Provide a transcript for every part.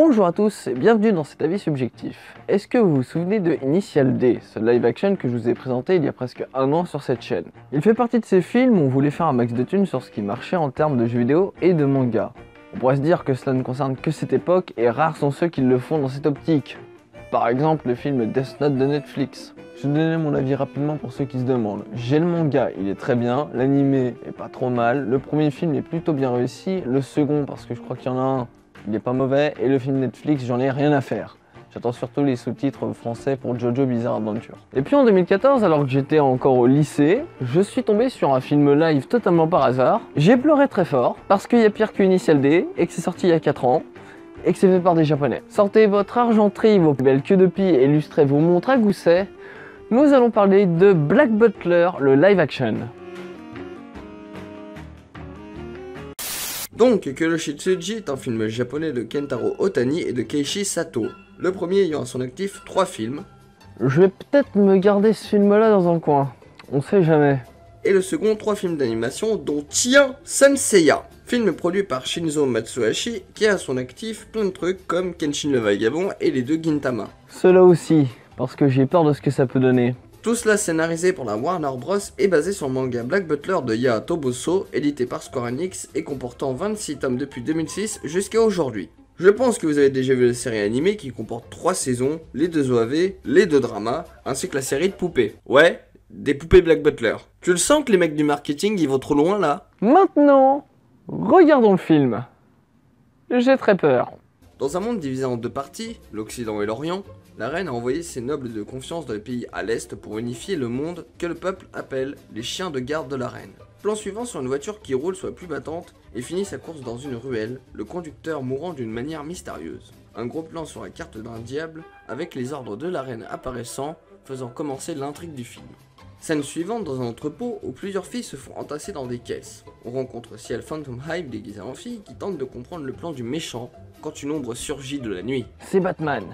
Bonjour à tous et bienvenue dans cet avis subjectif. Est-ce que vous vous souvenez de Initial D, ce live action que je vous ai présenté il y a presque un an sur cette chaîne? Il fait partie de ces films où on voulait faire un max de thunes sur ce qui marchait en termes de jeux vidéo et de manga. On pourrait se dire que cela ne concerne que cette époque et rares sont ceux qui le font dans cette optique. Par exemple le film Death Note de Netflix. Je vais donner mon avis rapidement pour ceux qui se demandent. J'ai le manga, il est très bien, l'animé est pas trop mal, le premier film est plutôt bien réussi, le second parce que je crois qu'il y en a un, il est pas mauvais, et le film Netflix, j'en ai rien à faire. J'attends surtout les sous-titres français pour Jojo Bizarre Adventure. Et puis en 2014, alors que j'étais encore au lycée, je suis tombé sur un film live totalement par hasard. J'ai pleuré très fort parce qu'il y a pire qu'Initial D et que c'est sorti il y a 4 ans et que c'est fait par des japonais. Sortez votre argenterie, vos belles queues de pie et vos montres à gousset nous allons parler de Black Butler, le live action. Donc, Kuroshitsuji est un film japonais de Kentaro Otani et de Keiichi Sato. Le premier ayant à son actif trois films. Je vais peut-être me garder ce film-là dans un coin. On sait jamais. Et le second, trois films d'animation, dont Tiens Senseiya. Film produit par Shinzo Matsuhashi, qui a à son actif plein de trucs comme Kenshin le Vagabond et les deux Gintama. Cela aussi, parce que j'ai peur de ce que ça peut donner. Tout cela scénarisé pour la Warner Bros. et basé sur le manga Black Butler de Ya Toboso, édité par Square Enix et comportant 26 tomes depuis 2006 jusqu'à aujourd'hui. Je pense que vous avez déjà vu la série animée qui comporte 3 saisons, les deux OAV, les deux dramas, ainsi que la série de poupées. Ouais, des poupées Black Butler. Tu le sens que les mecs du marketing ils vont trop loin là? Maintenant, regardons le film. J'ai très peur. Dans un monde divisé en deux parties, l'Occident et l'Orient, la reine a envoyé ses nobles de confiance dans les pays à l'est pour unifier le monde que le peuple appelle les chiens de garde de la reine. Plan suivant sur une voiture qui roule soit plus battante et finit sa course dans une ruelle, le conducteur mourant d'une manière mystérieuse. Un gros plan sur la carte d'un diable avec les ordres de la reine apparaissant, faisant commencer l'intrigue du film. Scène suivante dans un entrepôt où plusieurs filles se font entasser dans des caisses. On rencontre Ciel Phantom Hive déguisée en fille qui tente de comprendre le plan du méchant quand une ombre surgit de la nuit. C'est Batman.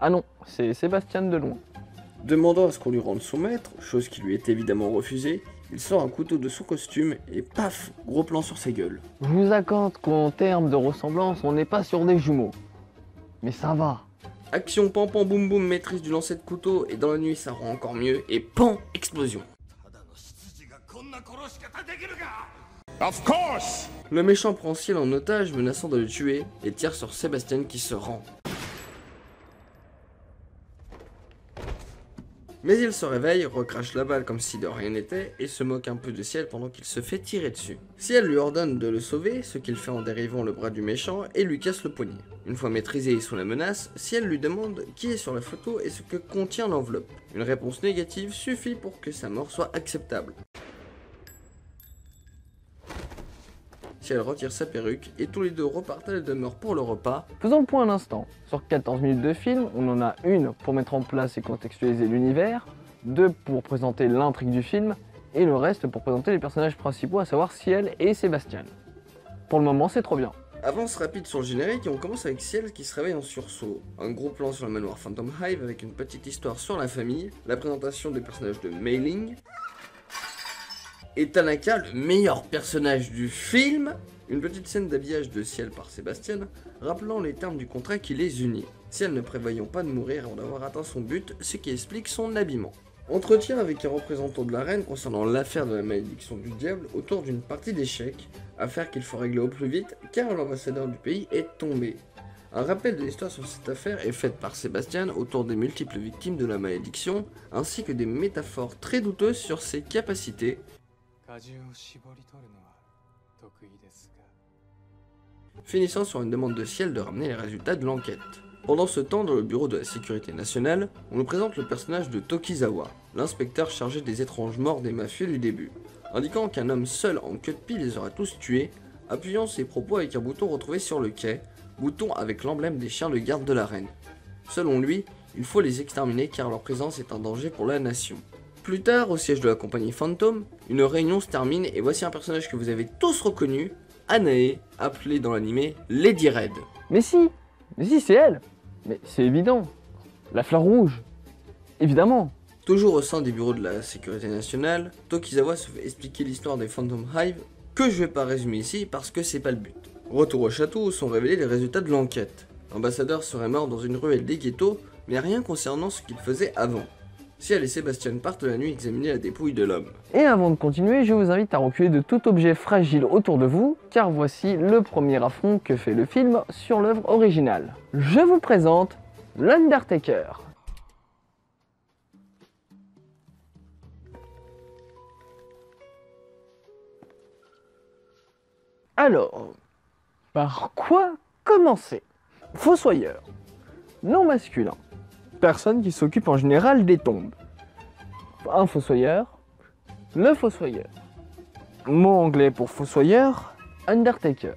Ah non, c'est Sébastien de loin. Demandant à ce qu'on lui rende son maître, chose qui lui est évidemment refusée, il sort un couteau de son costume et paf, gros plan sur sa gueule. Je vous accorde qu'en termes de ressemblance, on n'est pas sur des jumeaux. Mais ça va. Action pan pan boum boum, maîtrise du lancer de couteau, et dans la nuit ça rend encore mieux, et pan, explosion. Of course! Le méchant prend Ciel en otage, menaçant de le tuer, et tire sur Sébastien qui se rend. Mais il se réveille, recrache la balle comme si de rien n'était, et se moque un peu de Ciel pendant qu'il se fait tirer dessus. Ciel lui ordonne de le sauver, ce qu'il fait en dérivant le bras du méchant, et lui casse le poignet. Une fois maîtrisé sous la menace, Ciel lui demande qui est sur la photo et ce que contient l'enveloppe. Une réponse négative suffit pour que sa mort soit acceptable. Retire sa perruque et tous les deux repartent à la demeure pour le repas. Faisons le point un instant. Sur 14 minutes de film, on en a une pour mettre en place et contextualiser l'univers, deux pour présenter l'intrigue du film, et le reste pour présenter les personnages principaux, à savoir Ciel et Sébastien. Pour le moment, c'est trop bien. Avance rapide sur le générique et on commence avec Ciel qui se réveille en sursaut. Un gros plan sur le manoir Phantom Hive avec une petite histoire sur la famille, la présentation des personnages de Mailing, et Tanaka, le meilleur personnage du film, une petite scène d'habillage de Ciel par Sébastien, rappelant les termes du contrat qui les unit. Ciel ne prévoyant pas de mourir avant d'avoir atteint son but, ce qui explique son habillement. Entretien avec un représentant de la reine concernant l'affaire de la malédiction du diable autour d'une partie d'échecs, affaire qu'il faut régler au plus vite car l'ambassadeur du pays est tombé. Un rappel de l'histoire sur cette affaire est fait par Sébastien autour des multiples victimes de la malédiction, ainsi que des métaphores très douteuses sur ses capacités, finissant sur une demande de Ciel de ramener les résultats de l'enquête. Pendant ce temps, dans le bureau de la sécurité nationale, on nous présente le personnage de Tokizawa, l'inspecteur chargé des étranges morts des mafieux du début, indiquant qu'un homme seul en queue de pie les aura tous tués, appuyant ses propos avec un bouton retrouvé sur le quai, bouton avec l'emblème des chiens de garde de la reine. Selon lui, il faut les exterminer car leur présence est un danger pour la nation. Plus tard, au siège de la compagnie Phantom, une réunion se termine et voici un personnage que vous avez tous reconnu, Anae, appelée dans l'animé Lady Red. Mais si Mais si, c'est elle Mais c'est évident La fleur rouge Évidemment Toujours au sein des bureaux de la sécurité nationale, Tokizawa se fait expliquer l'histoire des Phantom Hive, que je vais pas résumer ici parce que c'est pas le but. Retour au château où sont révélés les résultats de l'enquête. L'ambassadeur serait mort dans une ruelle des ghettos, mais rien concernant ce qu'il faisait avant. Ciel et Sébastien partent la nuit examiner la dépouille de l'homme. Et avant de continuer, je vous invite à reculer de tout objet fragile autour de vous, car voici le premier affront que fait le film sur l'œuvre originale. Je vous présente l'Undertaker. Alors, par quoi commencer? Fossoyeur. Non masculin. Personne qui s'occupe en général des tombes. Un fossoyeur. Le fossoyeur. Mot anglais pour fossoyeur. Undertaker.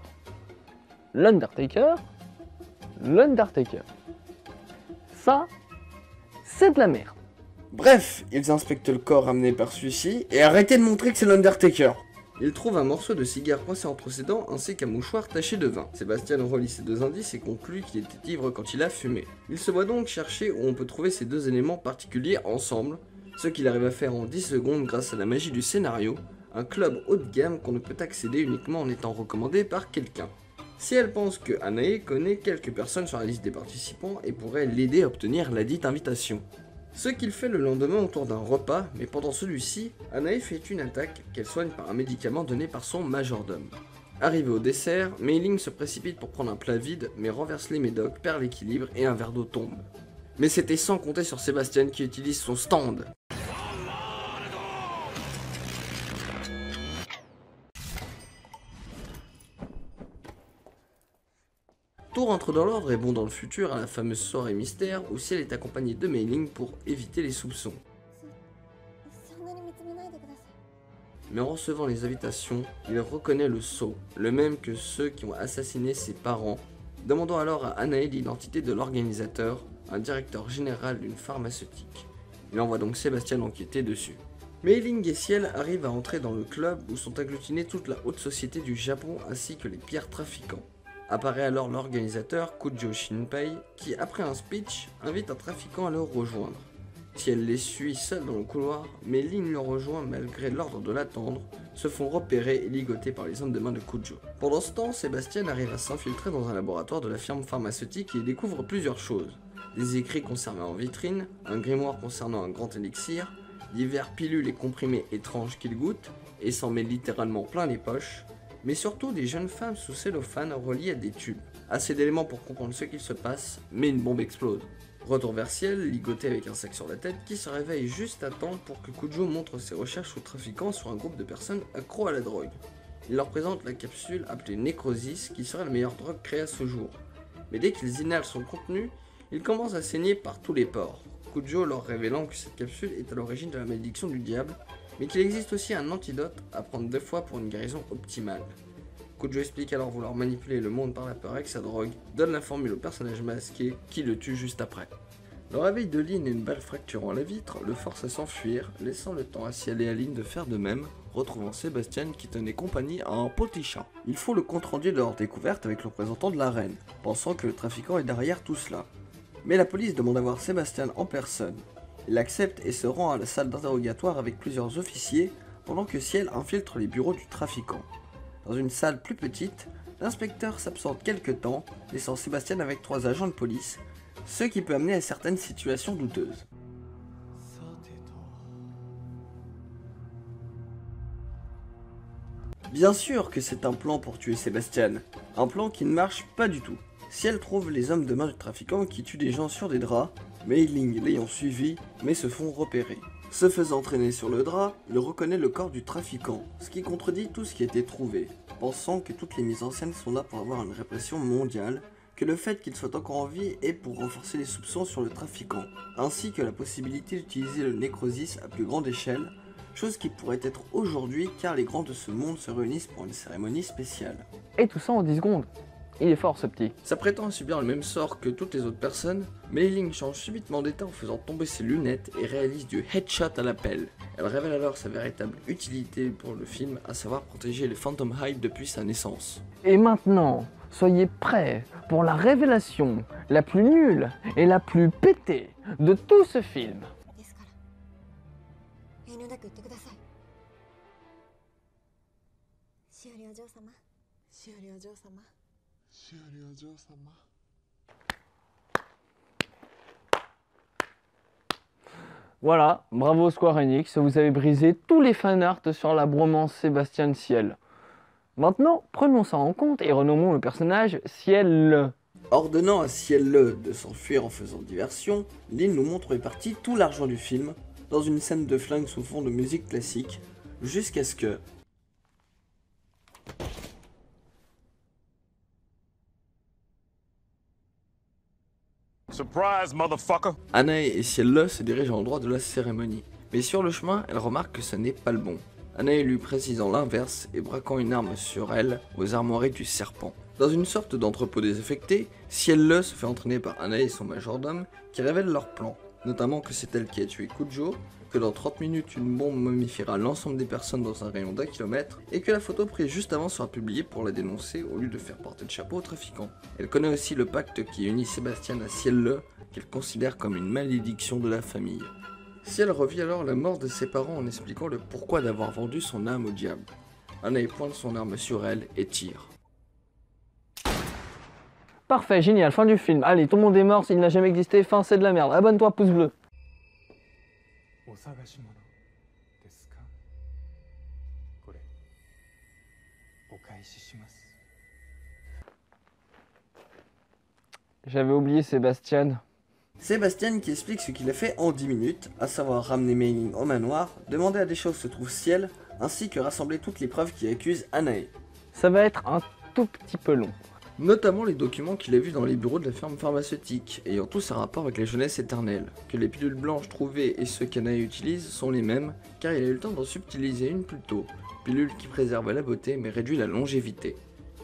L'Undertaker. L'Undertaker. Ça, c'est de la merde. Bref, ils inspectent le corps amené par celui-ci et arrêtez de montrer que c'est l'Undertaker. Ils trouvent un morceau de cigare coincé ses dents ainsi qu'un mouchoir taché de vin. Sébastien relie ces deux indices et conclut qu'il était ivre quand il a fumé. Il se voit donc chercher où on peut trouver ces deux éléments particuliers ensemble, ce qu'il arrive à faire en 10 secondes grâce à la magie du scénario, un club haut de gamme qu'on ne peut accéder uniquement en étant recommandé par quelqu'un. Si elle pense que Anae connaît quelques personnes sur la liste des participants et pourrait l'aider à obtenir la dite invitation. Ce qu'il fait le lendemain autour d'un repas, mais pendant celui-ci, Anae fait une attaque qu'elle soigne par un médicament donné par son majordome. Arrivé au dessert, Mei Ling se précipite pour prendre un plat vide, mais renverse les médocs, perd l'équilibre et un verre d'eau tombe. Mais c'était sans compter sur Sébastien qui utilise son stand. Tout rentre dans l'ordre et bon dans le futur à la fameuse soirée mystère où Ciel est accompagné de Mailing pour éviter les soupçons. Mais en recevant les invitations, il reconnaît le sceau, le même que ceux qui ont assassiné ses parents, demandant alors à Anae l'identité de l'organisateur, un directeur général d'une pharmaceutique. Il envoie donc Sébastien enquêter dessus. Mailing et Ciel arrivent à entrer dans le club où sont agglutinés toute la haute société du Japon ainsi que les pierres trafiquants. Apparaît alors l'organisateur Kujo Shinpei qui, après un speech, invite un trafiquant à le rejoindre. Si elle les suit seule dans le couloir, mais Lin le rejoint malgré l'ordre de l'attendre, se font repérer et ligoter par les hommes de main de Kujo. Pendant ce temps, Sébastien arrive à s'infiltrer dans un laboratoire de la firme pharmaceutique et découvre plusieurs choses. Des écrits conservés en vitrine, un grimoire concernant un grand élixir, divers pilules et comprimés étranges qu'il goûte, et s'en met littéralement plein les poches, mais surtout des jeunes femmes sous cellophane reliées à des tubes. Assez d'éléments pour comprendre ce qu'il se passe, mais une bombe explose. Retour vers ciel, ligoté avec un sac sur la tête, qui se réveille juste à temps pour que Kujo montre ses recherches aux trafiquants sur un groupe de personnes accros à la drogue. Il leur présente la capsule appelée Necrosis, qui serait la meilleure drogue créée à ce jour. Mais dès qu'ils inhalent son contenu, ils commencent à saigner par tous les pores. Kujo leur révélant que cette capsule est à l'origine de la malédiction du diable, mais qu'il existe aussi un antidote à prendre deux fois pour une guérison optimale. Kujo explique alors vouloir manipuler le monde par la peur avec sa drogue, donne la formule au personnage masqué qui le tue juste après. Le réveil de Lynn et une balle fracturant la vitre le forcent à s'enfuir, laissant le temps à Ciel et à Lynn de faire de même, retrouvant Sébastien qui tenait compagnie à un petit chat. Il faut le compte rendu de leur découverte avec le représentant de la reine, pensant que le trafiquant est derrière tout cela. Mais la police demande à voir Sébastien en personne. Il accepte et se rend à la salle d'interrogatoire avec plusieurs officiers, pendant que Ciel infiltre les bureaux du trafiquant. Dans une salle plus petite, l'inspecteur s'absente quelque temps, laissant Sébastien avec trois agents de police, ce qui peut amener à certaines situations douteuses. Bien sûr que c'est un plan pour tuer Sébastien, un plan qui ne marche pas du tout. Si elle trouve les hommes de main du trafiquant qui tuent des gens sur des draps, Mei-Ling l'ayant suivi, mais se font repérer. Se faisant traîner sur le drap, il reconnaît le corps du trafiquant, ce qui contredit tout ce qui a été trouvé, pensant que toutes les mises en scène sont là pour avoir une répression mondiale, que le fait qu'il soit encore en vie est pour renforcer les soupçons sur le trafiquant, ainsi que la possibilité d'utiliser le nécrosis à plus grande échelle, chose qui pourrait être aujourd'hui car les grands de ce monde se réunissent pour une cérémonie spéciale. Et tout ça en 10 secondes. Il est fort ce petit. Ça prétend subir le même sort que toutes les autres personnes, mais Ling change subitement d'état en faisant tomber ses lunettes et réalise du headshot à la pelle. Elle révèle alors sa véritable utilité pour le film, à savoir protéger les Phantom Hive depuis sa naissance. Et maintenant, soyez prêts pour la révélation la plus nulle et la plus pétée de tout ce film. Voilà, bravo Square Enix, vous avez brisé tous les fanarts sur la bromance Sébastien Ciel. Maintenant, prenons ça en compte et renommons le personnage Ciel. Ordonnant à Ciel Le de s'enfuir en faisant diversion, Lynn nous montre réparti tout l'argent du film dans une scène de flingue sous fond de musique classique, jusqu'à ce que, Surprise, motherfucker! Anae et Ciel se dirigent à l'endroit de la cérémonie, mais sur le chemin, elle remarque que ce n'est pas le bon. Anae lui précisant l'inverse et braquant une arme sur elle aux armoiries du serpent. Dans une sorte d'entrepôt désaffecté, Ciel se fait entraîner par Anae et son majordome qui révèlent leur plan, notamment que c'est elle qui a tué Kujo, que dans 30 minutes une bombe momifiera l'ensemble des personnes dans un rayon d'un kilomètre, et que la photo prise juste avant sera publiée pour la dénoncer au lieu de faire porter le chapeau aux trafiquants. Elle connaît aussi le pacte qui unit Sébastien à Ciel qu'elle considère comme une malédiction de la famille. Ciel revit alors la mort de ses parents en expliquant le pourquoi d'avoir vendu son âme au diable. Anae pointe son arme sur elle et tire. Parfait, génial, fin du film. Allez, tout le monde est mort, il n'a jamais existé, fin, c'est de la merde. Abonne-toi, pouce bleu. お探し物ですかこれお返しします J'avais oublié Sébastien. Sébastien qui explique ce qu'il a fait en 10 minutes, à savoir ramener Mailing au manoir, demander à des choses se trouve Ciel, ainsi que rassembler toutes les preuves qui accusent Anae. Ça va être un tout petit peu long. Notamment les documents qu'il a vus dans les bureaux de la firme pharmaceutique, ayant tous un rapport avec la jeunesse éternelle, que les pilules blanches trouvées et ceux qu'Anae utilise sont les mêmes, car il a eu le temps d'en subtiliser une plus tôt, pilule qui préserve la beauté mais réduit la longévité.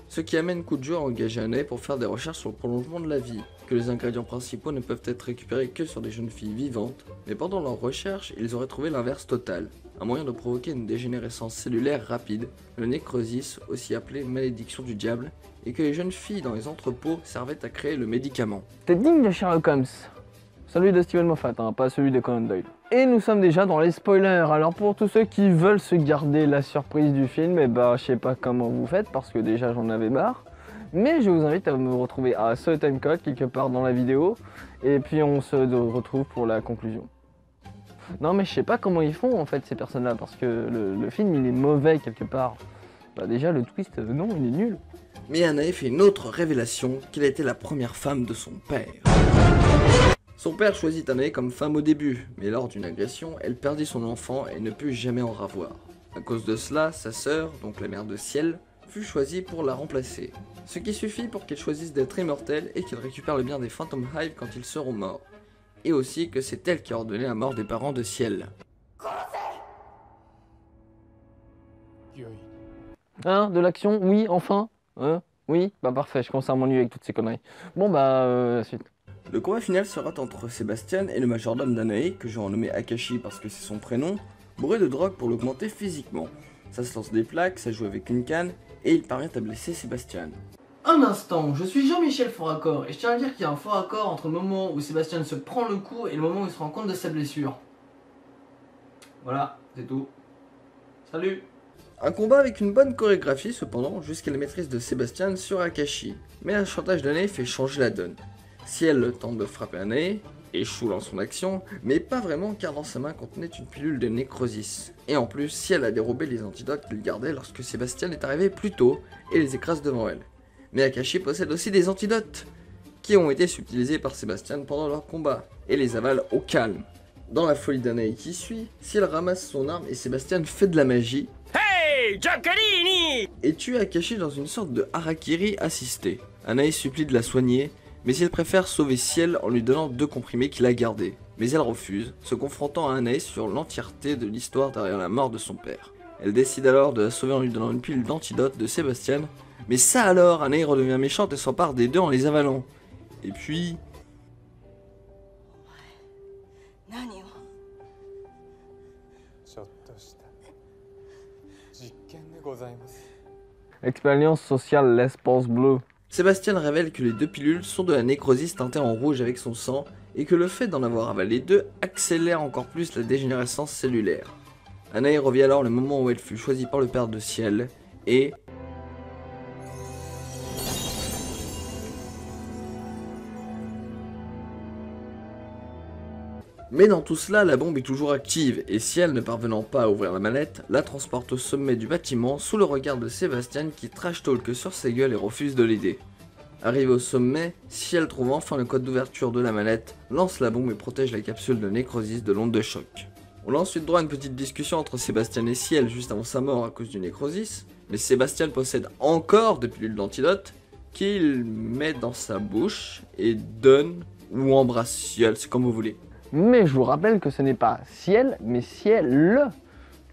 Ce qui amène Kujo à engager Anae pour faire des recherches sur le prolongement de la vie, que les ingrédients principaux ne peuvent être récupérés que sur des jeunes filles vivantes, mais pendant leurs recherches, ils auraient trouvé l'inverse total, un moyen de provoquer une dégénérescence cellulaire rapide, le nécrosis, aussi appelé malédiction du diable, et que les jeunes filles dans les entrepôts servaient à créer le médicament. T'es digne de Sherlock Holmes. Celui de Steven Moffat, hein, pas celui de Conan Doyle. Et nous sommes déjà dans les spoilers. Alors pour tous ceux qui veulent se garder la surprise du film, et bah je sais pas comment vous faites parce que déjà j'en avais marre. Mais je vous invite à me retrouver à ce timecode quelque part dans la vidéo. Et puis on se retrouve pour la conclusion. Non mais je sais pas comment ils font en fait ces personnes-là parce que le, le film il est mauvais quelque part. Bah déjà le twist, euh, non, il est nul. Mais Anae fait une autre révélation, qu'il a été la première femme de son père. Son père choisit Anae comme femme au début, mais lors d'une agression, elle perdit son enfant et ne put jamais en ravoir. À cause de cela, sa sœur, donc la mère de Ciel, fut choisie pour la remplacer. Ce qui suffit pour qu'elle choisisse d'être immortelle et qu'elle récupère le bien des Phantom Hive quand ils seront morts. Et aussi que c'est elle qui a ordonné la mort des parents de Ciel. Hein, de l'action, oui, enfin? Hein, oui, bah parfait, je commence à m'ennuyer avec toutes ces conneries. Bon bah, euh, la suite. Le combat final sera entre Sébastien et le majordome d'Anae, que je vais renommer Akashi parce que c'est son prénom, bourré de drogue pour l'augmenter physiquement. Ça se lance des plaques, ça joue avec une canne, et il parvient à blesser Sébastien. Un instant, je suis Jean-Michel Fouraccord et je tiens à dire qu'il y a un fort accord entre le moment où Sébastien se prend le coup et le moment où il se rend compte de sa blessure. Voilà, c'est tout. Salut Un combat avec une bonne chorégraphie cependant, jusqu'à la maîtrise de Sébastien sur Akashi. Mais un chantage d'Anae fait changer la donne. Ciel tente de frapper Anae, échoue dans son action, mais pas vraiment car dans sa main contenait une pilule de nécrosis. Et en plus, Ciel a dérobé les antidotes qu'il gardait lorsque Sébastien est arrivé plus tôt et les écrase devant elle. Mais Akashi possède aussi des antidotes, qui ont été subtilisés par Sébastien pendant leur combat, et les avale au calme. Dans la folie d'Anae qui suit, Ciel ramasse son arme et Sébastien fait de la magie, Et tue Akashi dans une sorte de harakiri assisté. Anae supplie de la soigner, mais elle préfère sauver Ciel en lui donnant deux comprimés qu'il a gardés. Mais elle refuse, se confrontant à Anae sur l'entièreté de l'histoire derrière la mort de son père. Elle décide alors de la sauver en lui donnant une pile d'antidote de Sébastien, mais ça alors, Anae redevient méchante et s'empare des deux en les avalant. Et puis, でございます Expérience sociale l'espace bleu. Sébastien révèle que les deux pilules sont de la nécrosis teintée en rouge avec son sang, et que le fait d'en avoir avalé deux accélère encore plus la dégénérescence cellulaire. Anae revient alors le moment où elle fut choisie par le Père de Ciel, et... Mais dans tout cela, la bombe est toujours active, et Ciel ne parvenant pas à ouvrir la mallette, la transporte au sommet du bâtiment sous le regard de Sébastien qui trash talk sur ses gueules et refuse de l'aider. Arrivé au sommet, Ciel trouve enfin le code d'ouverture de la mallette, lance la bombe et protège la capsule de nécrosis de l'onde de choc. On a ensuite droit à une petite discussion entre Sébastien et Ciel juste avant sa mort à cause du nécrosis, mais Sébastien possède encore des pilules d'antidote qu'il met dans sa bouche et donne ou embrasse Ciel, c'est comme vous voulez. Mais je vous rappelle que ce n'est pas ciel, mais ciel.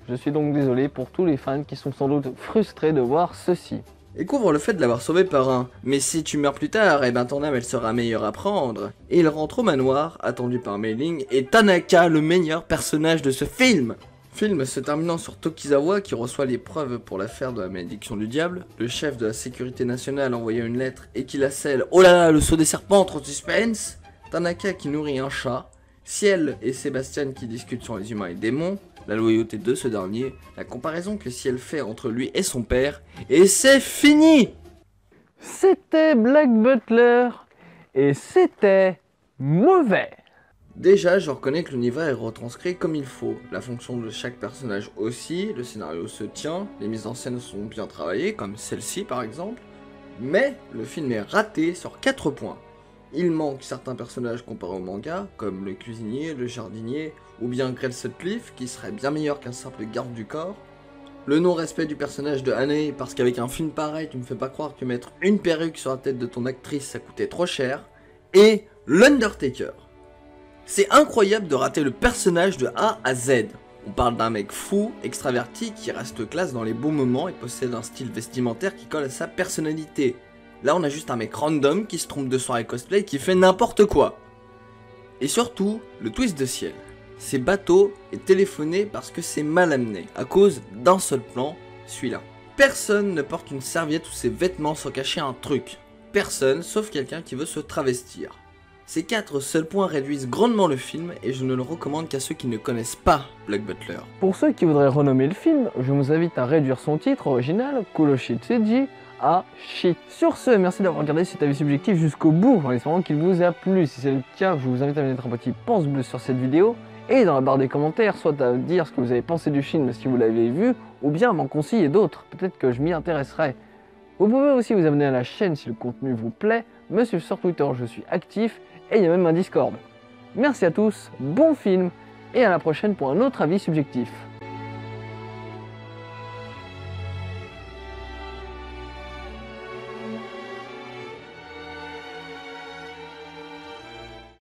Je suis donc désolé pour tous les fans qui sont sans doute frustrés de voir ceci. Et couvre le fait de l'avoir sauvé par un « Mais si tu meurs plus tard, eh ben ton âme elle sera meilleure à prendre ». Et il rentre au manoir, attendu par Mei-Ling, et Tanaka, le meilleur personnage de ce film Film se terminant sur Tokizawa qui reçoit les preuves pour l'affaire de la malédiction du diable, le chef de la sécurité nationale envoyant une lettre et qui la scelle « Oh là là, le saut des serpents, trop suspense !» Tanaka qui nourrit un chat, Ciel et Sébastien qui discutent sur les humains et démons, la loyauté de ce dernier, la comparaison que Ciel fait entre lui et son père, et c'est fini C'était Black Butler et c'était mauvais. Déjà, je reconnais que l'univers est retranscrit comme il faut. La fonction de chaque personnage aussi, le scénario se tient, les mises en scène sont bien travaillées, comme celle-ci par exemple. Mais le film est raté sur 4 points. Il manque certains personnages comparés au manga, comme le cuisinier, le jardinier, ou bien Grell Sutcliffe, qui serait bien meilleur qu'un simple garde du corps. Le non-respect du personnage de Anne, parce qu'avec un film pareil, tu me fais pas croire que mettre une perruque sur la tête de ton actrice, ça coûtait trop cher. Et l'Undertaker. C'est incroyable de rater le personnage de A à Z. On parle d'un mec fou, extraverti, qui reste classe dans les beaux moments et possède un style vestimentaire qui colle à sa personnalité. Là, on a juste un mec random qui se trompe de soirée cosplay et qui fait n'importe quoi. Et surtout, le twist de ciel. C'est bateau et téléphoné parce que c'est mal amené, à cause d'un seul plan, celui-là. Personne ne porte une serviette ou ses vêtements sans cacher un truc. Personne, sauf quelqu'un qui veut se travestir. Ces quatre seuls points réduisent grandement le film et je ne le recommande qu'à ceux qui ne connaissent pas Black Butler. Pour ceux qui voudraient renommer le film, je vous invite à réduire son titre original, Kuroshi Tsuji, Sur ce, merci d'avoir regardé cet avis subjectif jusqu'au bout, en espérant qu'il vous a plu. Si c'est le cas, je vous invite à mettre un petit pouce bleu sur cette vidéo et dans la barre des commentaires, soit à dire ce que vous avez pensé du film si vous l'avez vu, ou bien à m'en conseiller d'autres, peut-être que je m'y intéresserai. Vous pouvez aussi vous abonner à la chaîne si le contenu vous plaît, me suivre sur Twitter, je suis actif, et il y a même un Discord. Merci à tous, bon film, et à la prochaine pour un autre avis subjectif.